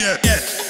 yeah, yeah.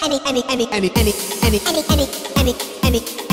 Emmy, Emmy, Emmy, Emmy, Emmy, Emmy, Emmy, Emmy, Emmy, Emmy, Emmy.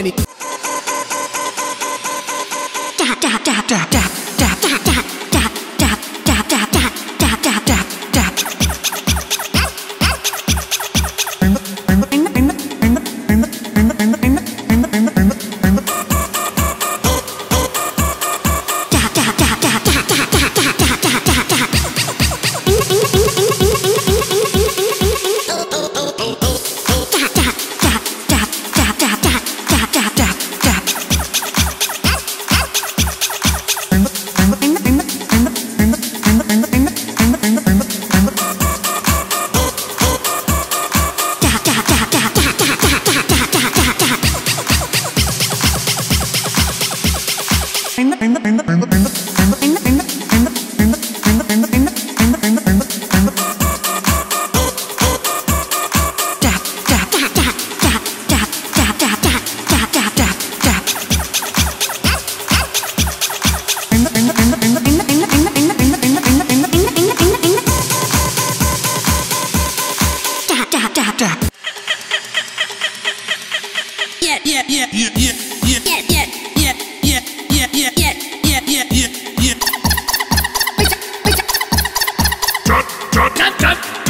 any. Bye.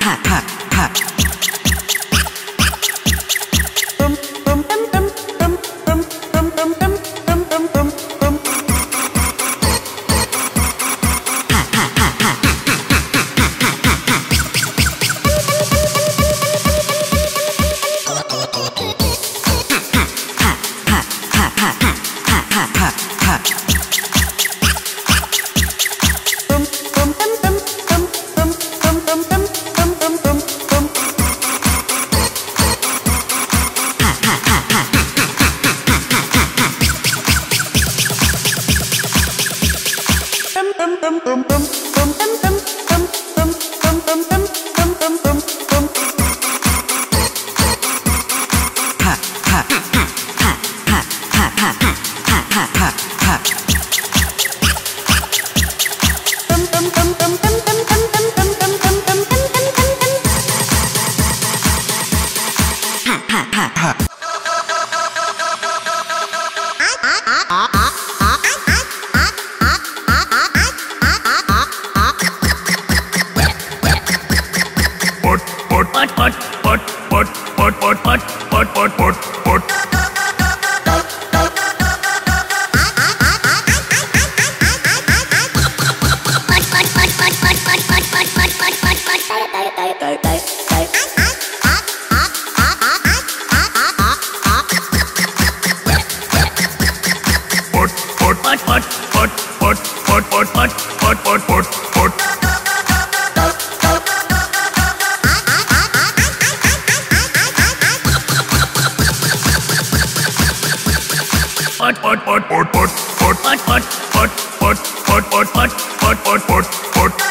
pat pat um, um. pot pot pot pot pot pot pot pot pot pot Bye. pot pot pot pot pot pot pot pot pot pot pot pot pot pot pot